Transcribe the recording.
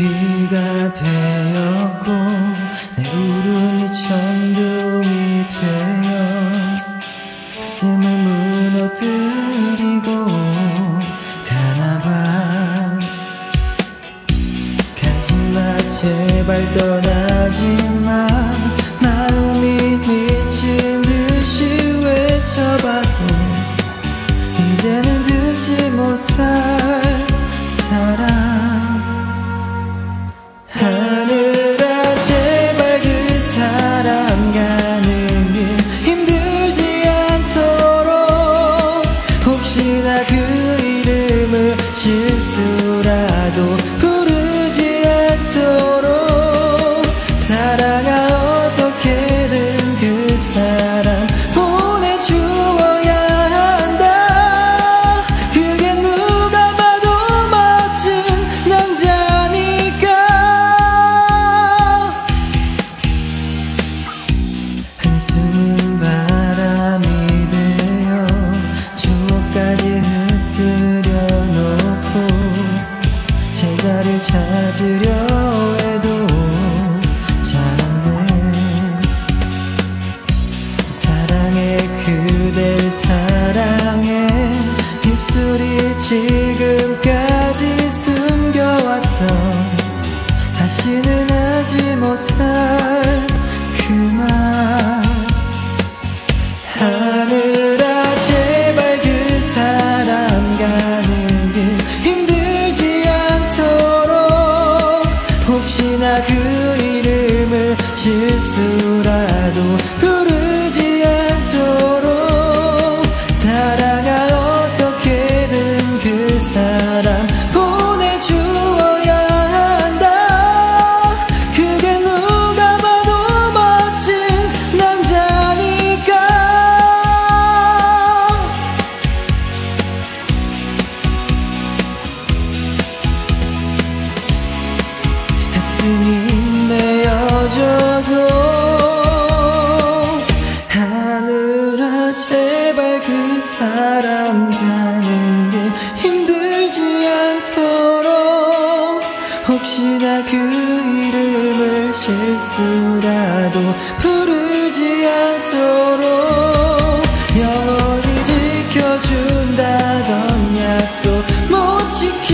비가 되었고 내 울음이 천둥이 되어 가슴을 무너뜨리고 가나봐 가지마 제발 떠나지마 마음이 미친 듯이 외쳐봐도 이제는 듣지 못할 찾으려 해도 잘 안돼 사랑해 그댈 사랑해. 입술이 지금까지 그 이름을 실수라도 가슴이 메어져도 하늘아 제발 그 사람 가는 길 힘들지 않도록 혹시나 그 이름을 실수라도 부르지 않도록 영원히 지켜준다던 약속 못것